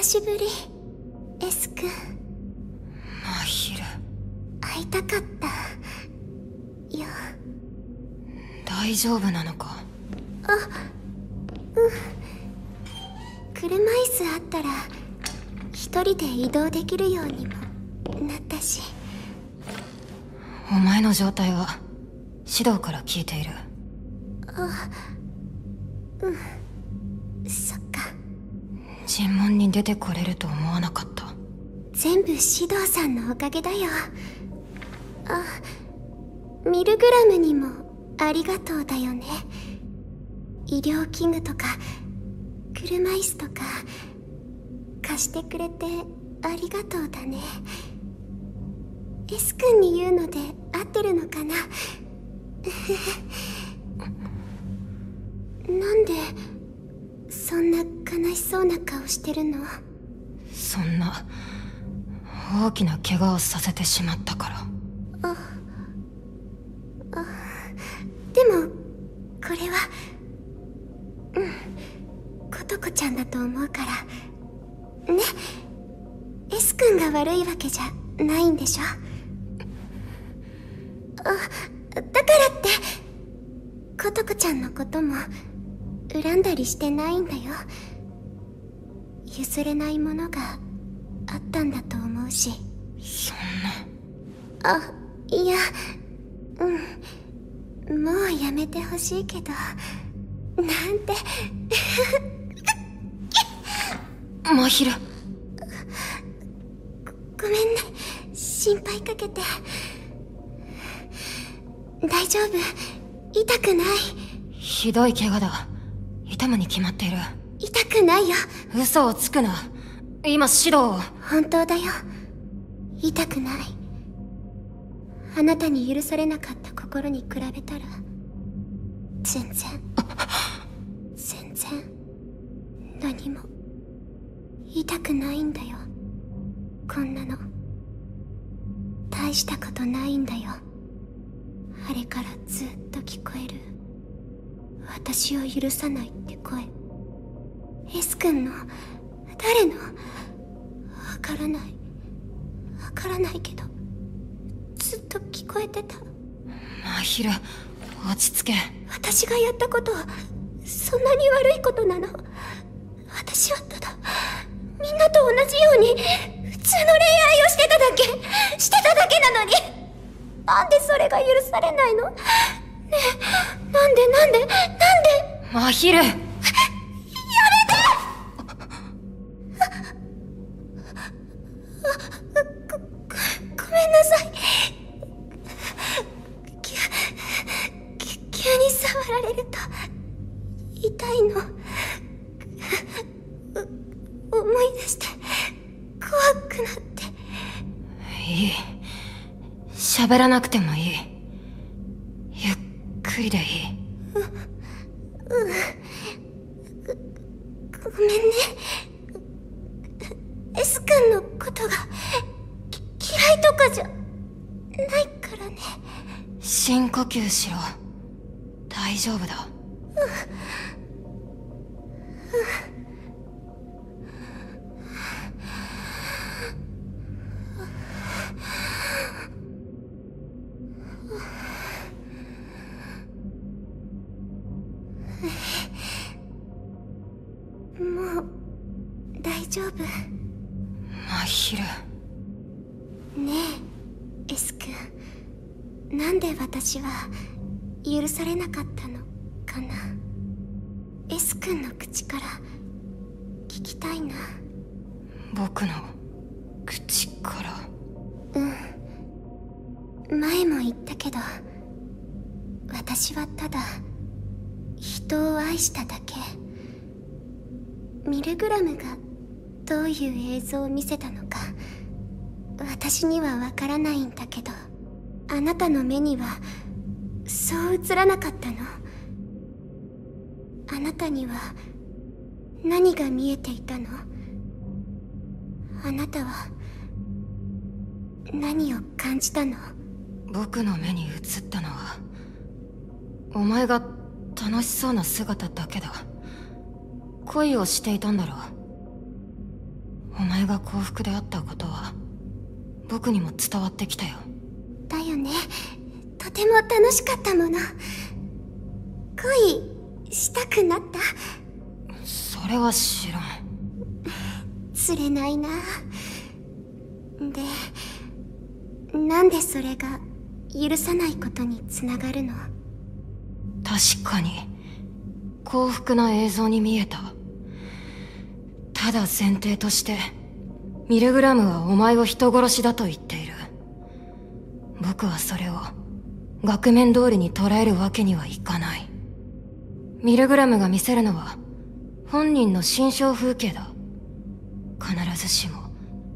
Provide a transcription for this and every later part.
久しぶりエス君。真昼。会いたかったよ。大丈夫なのか？車椅子あったら一人で移動できるようにもなったし。お前の状態は指導から聞いている。そっか尋問に出てこれると思わなかった。全部指導さんのおかげだよ。あミルグラムにもありがとうだよね。医療器具とか車椅子とか貸してくれてありがとうだね。S 君に言うので合ってるのかな？なんでそんな悲しそうな顔してるの。そんな大きな怪我をさせてしまったから。でもこれはうんことこちゃんだと思うから。ね S 君が悪いわけじゃないんでしょ？あだからってことこちゃんのことも恨んだりしてないんだよ譲れないものがあったんだと思うし。そんあいや。うん。もうやめてほしいけど。なんて。な真昼。ごめんね。心配かけて。大丈夫？痛くない？ひどい怪我だ。痛むに決まっている痛くないよ。嘘をつくな。今指導を。本当だよ。痛くない。あなたに許されなかった心に比べたら。全然。全然。何も。痛くないんだよ。こんなの。大したことないんだよ。あれからずっと聞こえる。私を許さないって声 S 君の？誰の？わからない。わからないけど。ずっと聞こえてた。真昼落ち着け。私がやったことはそんなに悪いことなの。私はただみんなと同じように普通の恋愛をしてただけ。してただけなのに。なんでそれが許されないの？ねえなんでなんでなんで？真昼触られると痛いの。う思い出して怖くなって。いい。喋らなくてもいい。ゆっくりでいい。ごめんね。S 君のことがき嫌いとかじゃないからね。深呼吸しろ大丈夫だ。もう大丈夫。真昼。ねえ S 君。なんで私は許されなかったのかな。S 君の口から聞きたいな。僕の口から？前も言ったけど私はただ人を愛しただけ。ミルグラムがどういう映像を見せたのか私にはわからないんだけどあなたの目にはそう映らなかったの？あなたには何が見えていたの？あなたは何を感じたの？僕の目に映ったのはお前が楽しそうな姿だけだ。恋をしていたんだろお前が幸福であったことは僕にも伝わってきたよ。だよねとても楽しかったもの。恋したくなった。それは知らん。釣れないな。でなんでそれが許さないことにつながるの？確かに。幸福な映像に見えた。ただ前提としてミルグラムはお前を人殺しだと言っている。僕はそれを額面通りに捉えるわけにはいかない。ミルグラムが見せるのは本人の心象風景だ。必ずしも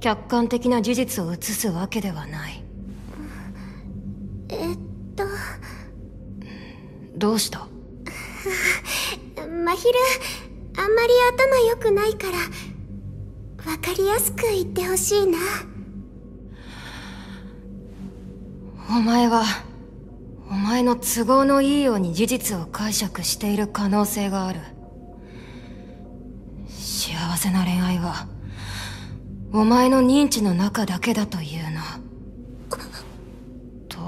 客観的な事実を映すわけではない。えっと。どうした？真昼あんまり頭良くないから分かりやすく言ってほしいな。お前はお前の都合のいいように事実を解釈している可能性がある。幸せな恋愛はお前の認知の中だけだというな。と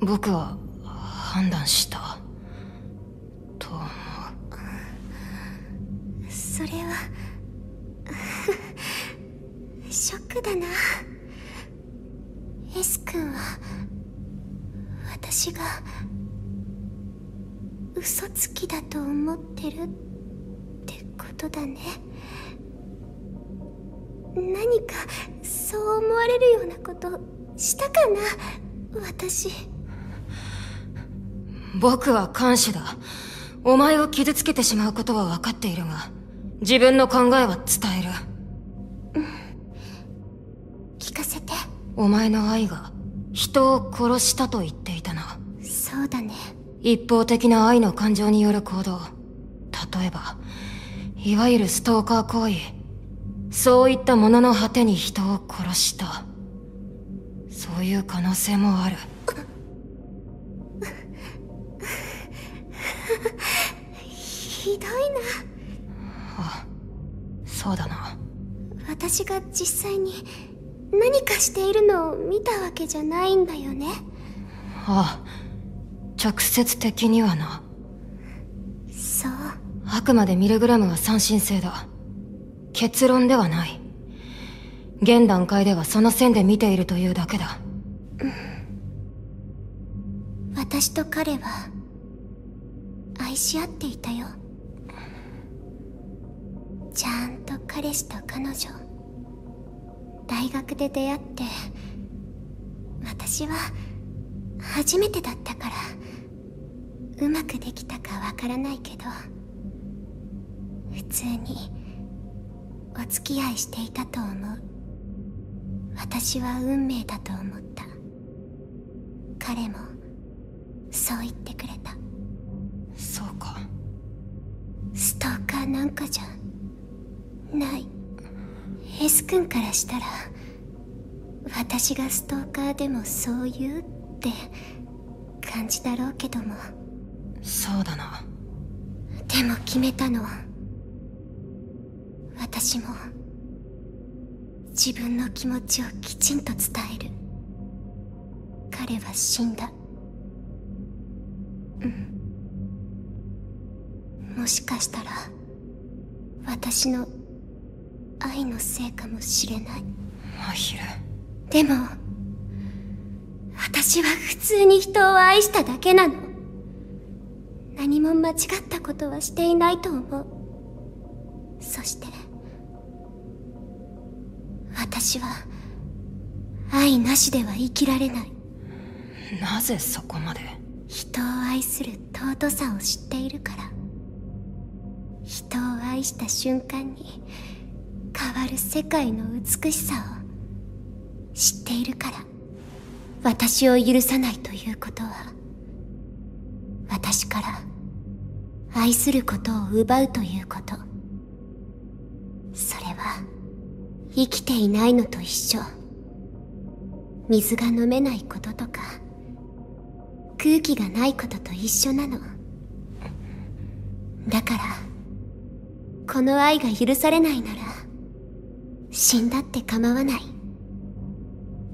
僕は判断した。と思うそれは ショックだな。S 君は私が嘘つきだと思ってるってことだね。何かそう思われるようなことしたかな？私。僕は看守だ。お前を傷つけてしまうことは分かっているが自分の考えは伝える。うん。聞かせて。お前の愛が人を殺したと言って一方的な愛の感情による行動。例えばいわゆるストーカー行為。そういったものの果てに人を殺した。そういう可能性もある。ひどいな。あそうだな。私が実際に何かしているのを見たわけじゃないんだよね。ああ直接的にはな。そう。あくまでミルグラムは三神性だ。結論ではない。現段階ではその線で見ているというだけだ、うん、私と彼は愛し合っていたよ。ちゃんと彼氏と彼女。大学で出会って私は初めてだったからうまくできたかわからないけど普通にお付き合いしていたと思う。私は運命だと思った。彼もそう言ってくれた。そうか。ストーカーなんかじゃない。S 君からしたら私がストーカーでもそう言うって感じだろうけども。そうだな。でも決めたの私も自分の気持ちをきちんと伝える。彼は死んだ。うん。もしかしたら私の愛のせいかもしれない。マヒル。でも私は普通に人を愛しただけなの。何も間違ったことはしていないと思う。そして私は愛なしでは生きられない。なぜそこまで？人を愛する尊さを知っているから。人を愛した瞬間に変わる世界の美しさを知っているから私を許さないということは私から愛することを奪うということ。それは生きていないのと一緒。水が飲めないこととか空気がないことと一緒なの。だからこの愛が許されないなら死んだって構わない。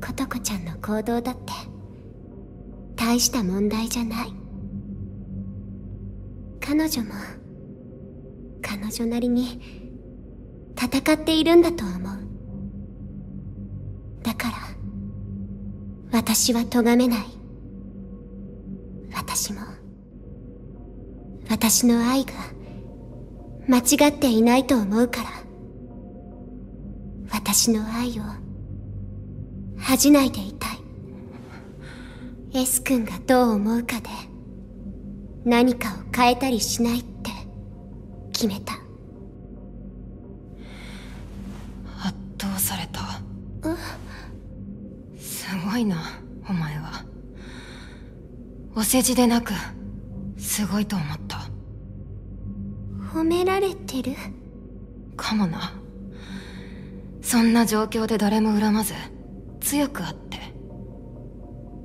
琴子ちゃんの行動だって。大した問題じゃない。彼女も彼女なりに戦っているんだと思う。だから私は咎めない。私も私の愛が間違っていないと思うから。私の愛を恥じないでいたい。S 君がどう思うかで何かを変えたりしないって決めた。圧倒された。すごいなお前は。お世辞でなくすごいと思った。褒められてる。かもな。そんな状況で誰も恨まず強くあって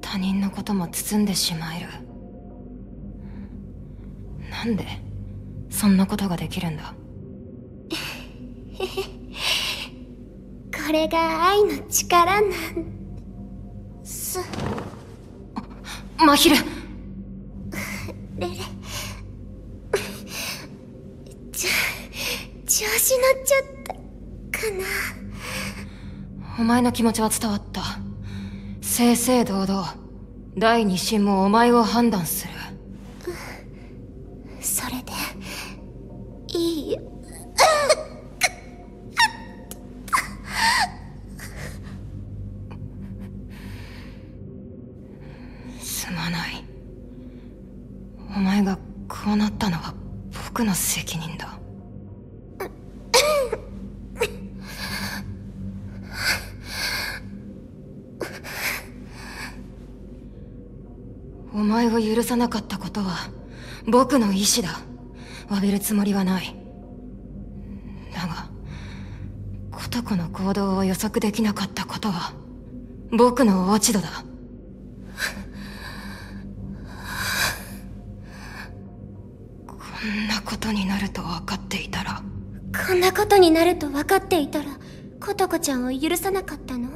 他人のことも包んでしまえる。なんでそんなことができるんだ？これが愛の力なんす。真昼。レレ。ちょ調子乗っちゃったかなお前の気持ちは伝わった。正々堂々第二審もお前を判断する。お前を許さなかったことは僕の意志だ。詫びるつもりはない。だが琴子の行動を予測できなかったことは僕の落ち度だ。こんなことになると分かっていたら。こんなことになると分かっていたら琴子ちゃんを許さなかったの？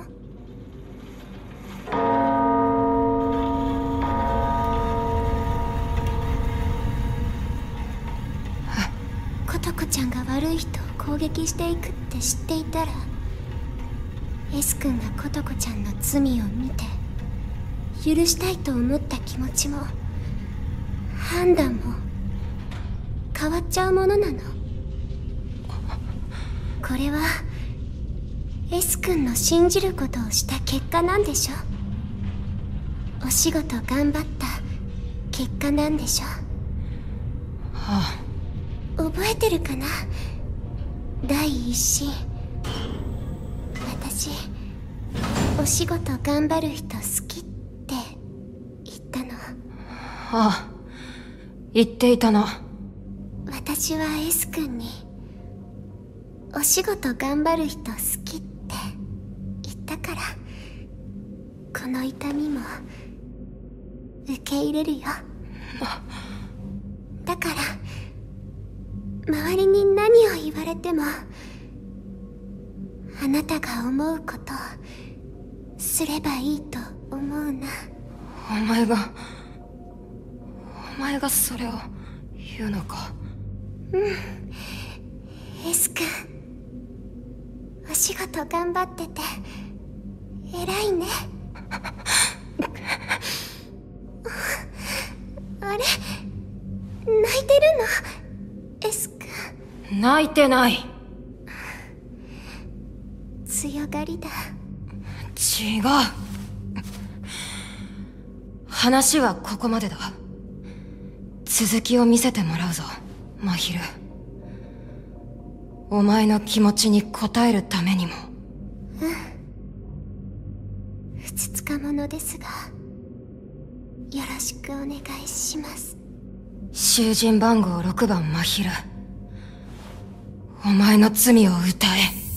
撃していくって知っていたら S 君が琴子ちゃんの罪を見て許したいと思った気持ちも判断も変わっちゃうものなの。これは S 君の信じることをした結果なんでしょお仕事頑張った結果なんでしょあ。覚えてるかな？第一審私お仕事頑張る人好きって言ったの。ああ言っていたな私は S 君にお仕事頑張る人好きって言ったからこの痛みも受け入れるよだから周りに何を言われてもあなたが思うことをすればいいと思うな。お前がお前がそれを言うのか？S 君お仕事頑張ってて偉いね泣いてない。強がりだ。違う。話はここまでだ。続きを見せてもらうぞ真昼。お前の気持ちに応えるためにも。ふつつか者ですがよろしくお願いします。囚人番号6番真昼お前の罪を歌え。